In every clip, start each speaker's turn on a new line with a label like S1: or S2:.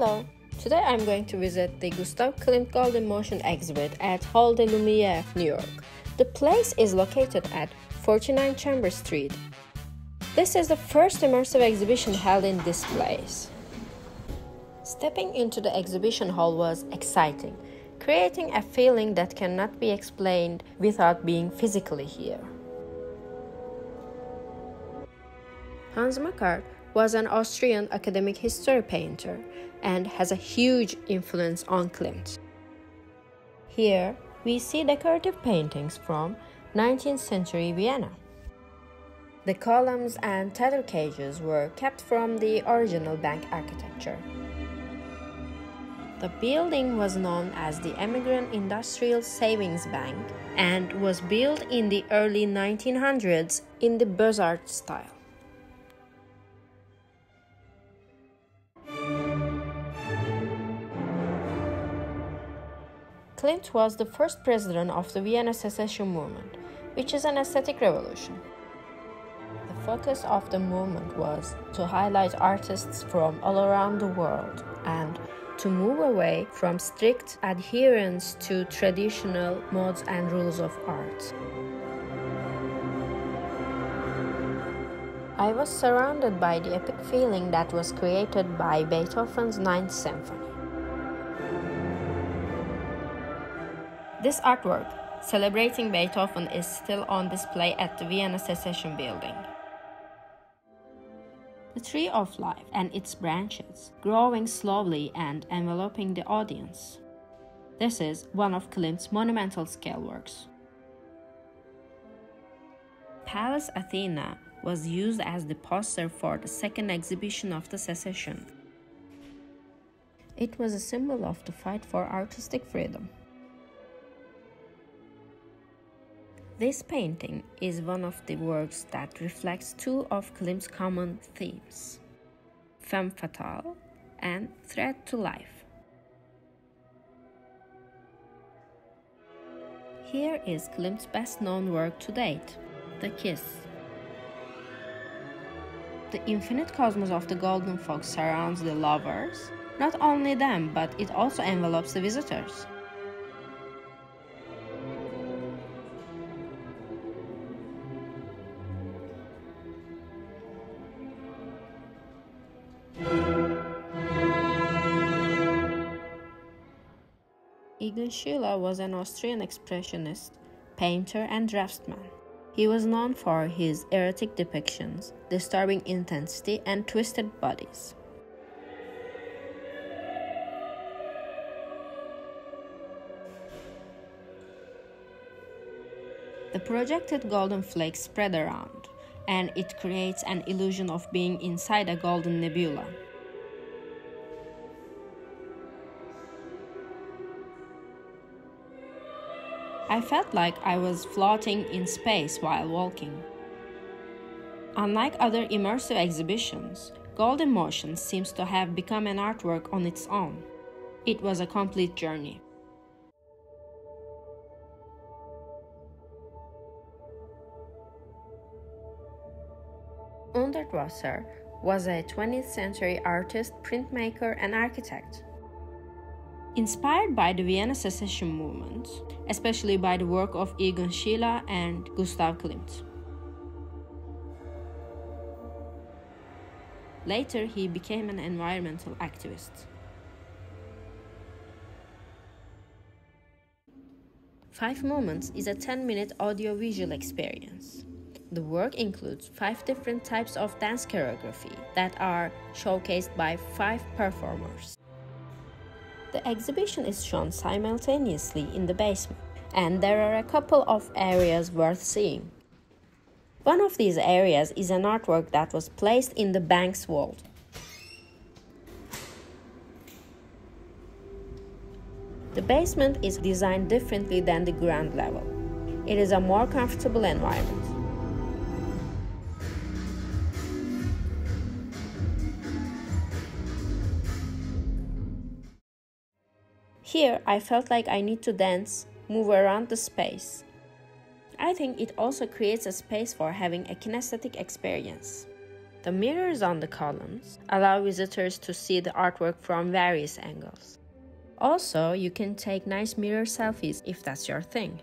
S1: Hello! Today I'm going to visit the Gustav Klimt Gold in Motion exhibit at Hall des Lumières, New York. The place is located at 49 Chambers Street. This is the first immersive exhibition held in this place. Stepping into the exhibition hall was exciting, creating a feeling that cannot be explained without being physically here. Hans Makart was an Austrian academic history painter and has a huge influence on Klimt. Here we see decorative paintings from 19th century Vienna. The columns and teller cages were kept from the original bank architecture. The building was known as the Emigrant Industrial Savings Bank and was built in the early 1900s in the Beaux-Arts style. Klimt was the first president of the Vienna Secession Movement, which is an aesthetic revolution. The focus of the movement was to highlight artists from all around the world and to move away from strict adherence to traditional modes and rules of art. I was surrounded by the epic feeling that was created by Beethoven's Ninth Symphony. This artwork, celebrating Beethoven, is still on display at the Vienna Secession Building. The tree of life and its branches, growing slowly and enveloping the audience. This is one of Klimt's monumental scale works. Pallas Athena was used as the poster for the second exhibition of the secession. It was a symbol of the fight for artistic freedom. This painting is one of the works that reflects two of Klimt's common themes femme fatale and threat to life. Here is Klimt's best known work to date, The Kiss. The infinite cosmos of the Golden Fox surrounds the lovers, not only them, but it also envelops the visitors. Egon Schiele was an Austrian expressionist, painter, and draftsman. He was known for his erotic depictions, disturbing intensity, and twisted bodies. The projected golden flakes spread around, and it creates an illusion of being inside a golden nebula. I felt like I was floating in space while walking. Unlike other immersive exhibitions, Gold in Motion seems to have become an artwork on its own. It was a complete journey. Hundertwasser was a 20th century artist, printmaker, and architect. Inspired by the Vienna secession movement, especially by the work of Egon Schiele and Gustav Klimt. Later, he became an environmental activist. Five Movements is a 10 minute audio-visual experience. The work includes five different types of dance choreography that are showcased by five performers. The exhibition is shown simultaneously in the basement, and there are a couple of areas worth seeing. One of these areas is an artwork that was placed in the bank's vault. The basement is designed differently than the ground level. It is a more comfortable environment. Here, I felt like I need to dance, move around the space. I think it also creates a space for having a kinesthetic experience. The mirrors on the columns allow visitors to see the artwork from various angles. Also, you can take nice mirror selfies if that's your thing.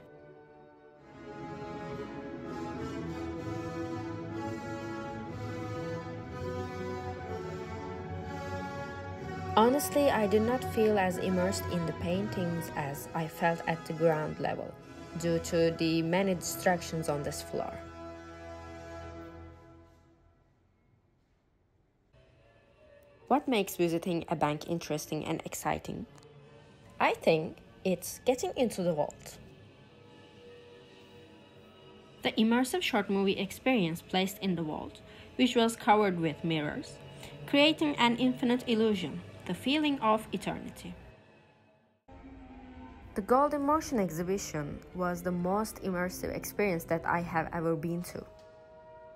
S1: Honestly, I did not feel as immersed in the paintings as I felt at the ground level due to the many distractions on this floor. What makes visiting a bank interesting and exciting? I think it's getting into the vault. The immersive short movie experience placed in the vault, which was covered with mirrors, creating an infinite illusion the feeling of eternity. The Gold in Motion exhibition was the most immersive experience that I have ever been to.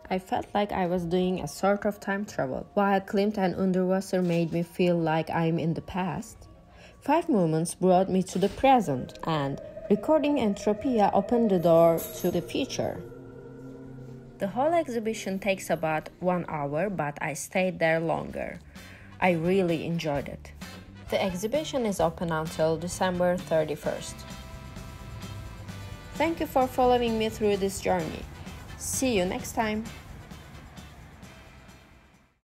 S1: I felt like I was doing a sort of time travel, while Klimt and Hundertwasser made me feel like I'm in the past. Five Movements brought me to the present, and Recoding Entropia opened the door to the future. The whole exhibition takes about one hour, but I stayed there longer. I really enjoyed it. The exhibition is open until December 31st. Thank you for following me through this journey. See you next time.